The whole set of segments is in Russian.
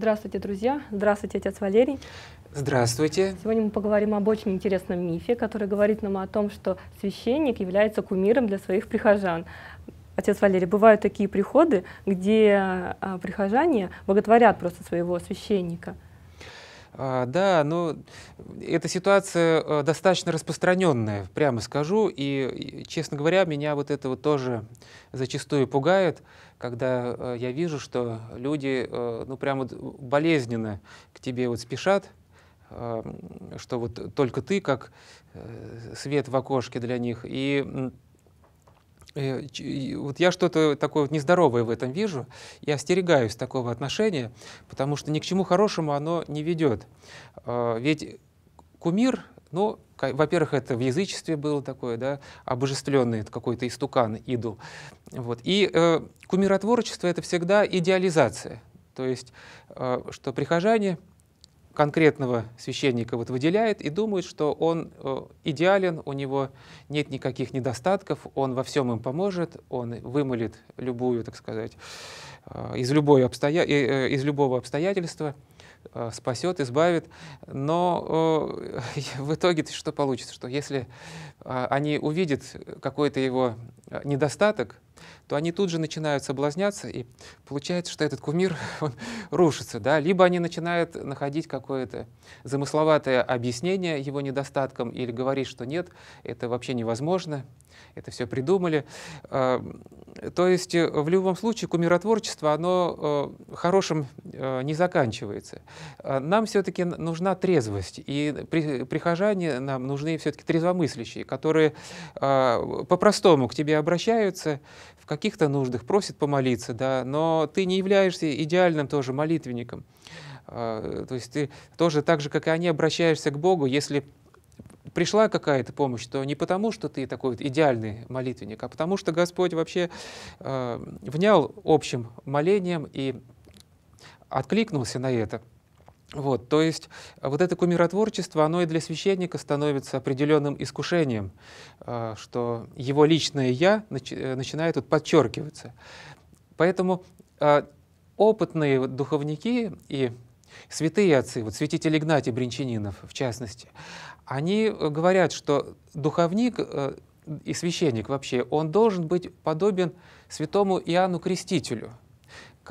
Здравствуйте, друзья. Здравствуйте, отец Валерий. Здравствуйте. Сегодня мы поговорим об очень интересном мифе, который говорит нам о том, что священник является кумиром для своих прихожан. Отец Валерий, бывают такие приходы, где а, прихожане боготворят просто своего священника. А, да, но эта ситуация э, достаточно распространенная, прямо скажу, и, честно говоря, меня вот это вот тоже зачастую пугает, когда э, я вижу, что люди, э, ну, прямо болезненно к тебе вот спешат, что вот только ты как свет в окошке для них, и Э, вот я что-то такое вот нездоровое в этом вижу, я остерегаюсь такого отношения, потому что ни к чему хорошему оно не ведет. Ведь кумир, ну, во-первых, это в язычестве было такое, да, обожествленный какой-то истукан, идол. Вот. И э, кумиротворчество — это всегда идеализация. То есть, э, что прихожане — конкретного священника вот выделяет и думает, что он э, идеален, у него нет никаких недостатков, он во всем им поможет, он вымолит любую, так сказать, э, из, любой обстоя... Э, из любого обстоятельства, спасет, избавит. Но в итоге что получится? Что если они увидят какой-то его недостаток, то они тут же начинают соблазняться, и получается, что этот кумир он рушится. Да? Либо они начинают находить какое-то замысловатое объяснение его недостаткам или говорить, что нет, это вообще невозможно, это все придумали. А, то есть э, в любом случае кумиротворчество, оно э, хорошим э, не заканчивается. Нам все-таки нужна трезвость, и прихожане нам нужны все-таки трезвомыслящие, которые по-простому к тебе обращаются, в каких-то нуждах просят помолиться, да, но ты не являешься идеальным тоже молитвенником. То есть ты тоже так же, как и они, обращаешься к Богу, если пришла какая-то помощь, то не потому, что ты такой вот идеальный молитвенник, а потому что Господь вообще э, внял общим молением и откликнулся на это. Вот, то есть вот это кумиротворчество, оно и для священника становится определенным искушением, э, что его личное «я» э, начинает тут подчеркиваться. Поэтому э, опытные духовники и святые отцы, вот святитель Игнатий Бринчанинов в частности, они э, говорят, что духовник э, и священник вообще, он должен быть подобен святому Иоанну Крестителю,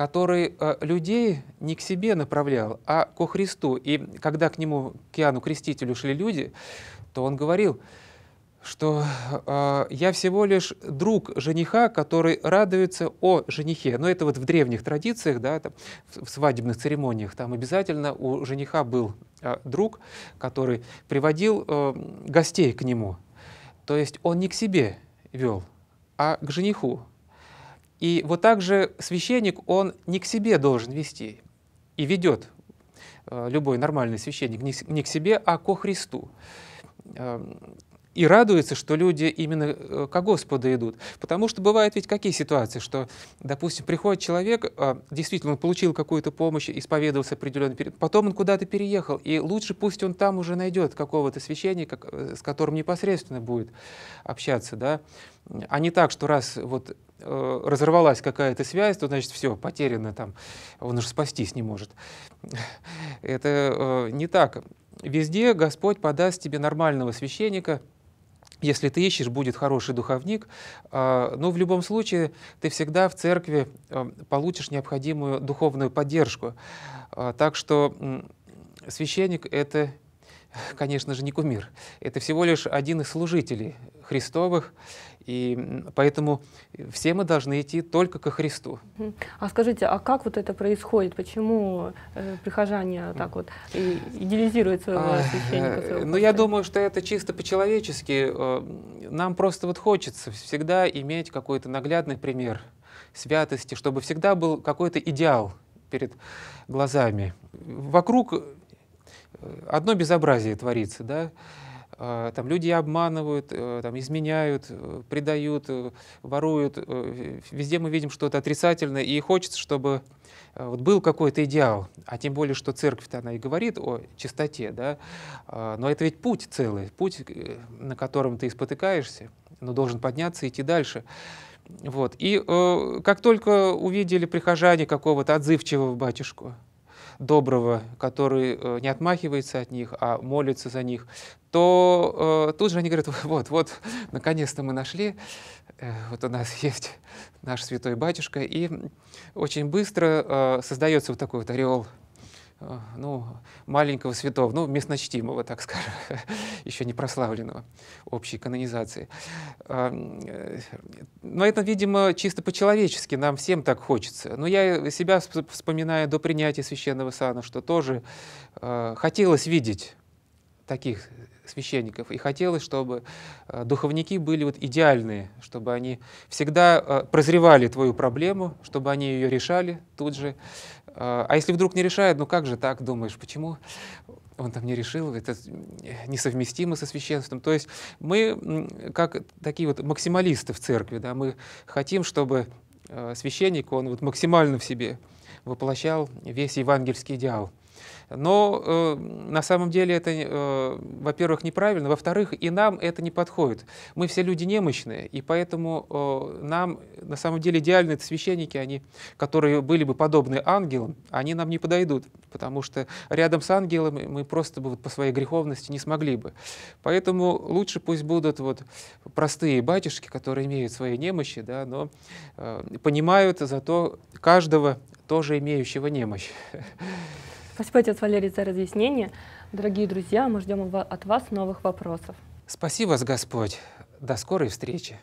который э, людей не к себе направлял, а ко Христу. И когда к нему, к Иоанну Крестителю шли люди, то он говорил, что э, я всего лишь друг жениха, который радуется о женихе. Но это вот в древних традициях, да, там, в, в свадебных церемониях, там обязательно у жениха был Э, друг, который приводил э, гостей к нему. То есть он не к себе вел, а к жениху. И вот так же священник, он не к себе должен вести и ведет э, любой нормальный священник не к себе, а ко Христу. Эм, и радуется, что люди именно э, к Господу идут. Потому что бывают ведь какие ситуации, что, допустим, приходит человек, а, действительно, он получил какую-то помощь, исповедовался определенный период, потом он куда-то переехал, и лучше пусть он там уже найдет какого-то священника, э, с которым непосредственно будет общаться, да, а не так, что раз вот э, разорвалась какая-то связь, то значит все, потеряно там, он уже спастись не может. Это не так. Везде Господь подаст тебе нормального священника, если ты ищешь, будет хороший духовник, а, но в любом случае ты всегда в церкви а, получишь необходимую духовную поддержку. А, так что священник — это, конечно же, не кумир. Это всего лишь один из служителей Христовых, и поэтому все мы должны идти только ко Христу. А скажите, а как вот это происходит? Почему э, прихожане так вот идеализируют своего а, священника? Своего ну, я думаю, что это чисто по-человечески. Э, нам просто вот хочется всегда иметь какой-то наглядный пример святости, чтобы всегда был какой-то идеал перед глазами. Вокруг э, одно безобразие творится, да, а, там люди обманывают, э, там, изменяют, э, предают, э, воруют. Везде мы видим что-то отрицательное, и хочется, чтобы вот был какой-то идеал, а тем более, что церковь-то она и говорит о чистоте, да, но это ведь путь целый, путь, на котором ты спотыкаешься, но должен подняться и идти дальше. Вот. И э, как только увидели прихожане какого-то отзывчивого батюшку, доброго, который э, не отмахивается от них, а молится за них, то э, тут же они говорят, вот, вот, наконец-то мы нашли, э, вот у нас есть наш святой батюшка, и очень быстро э, создается вот такой вот ореол ну, маленького святого, ну, местночтимого, так скажем, еще не прославленного общей канонизации. Э, но это, видимо, чисто по-человечески, нам всем так хочется. Но я себя вспоминаю до принятия священного сана, что тоже э, хотелось видеть таких священников. И хотелось, чтобы духовники были вот идеальные, чтобы они всегда прозревали твою проблему, чтобы они ее решали тут же, а, а если вдруг не решает, ну как же так, думаешь, почему он там не решил, это несовместимо со священством. То есть мы, как такие вот максималисты в церкви, да, мы хотим, чтобы а, священник, он вот максимально в себе воплощал весь евангельский идеал. Но э, на самом деле это, э, во-первых, неправильно, во-вторых, и нам это не подходит. Мы все люди немощные, и поэтому э, нам на самом деле идеальные священники, они, которые были бы подобны ангелам, они нам не подойдут, потому что рядом с ангелом мы просто бы вот по своей греховности не смогли бы. Поэтому лучше пусть будут вот простые батюшки, которые имеют свои немощи, да, но э, понимают зато каждого тоже имеющего немощь. Спасибо, отец Валерий, за разъяснение. Дорогие друзья, мы ждем от вас новых вопросов. Спасибо Господь. До скорой встречи.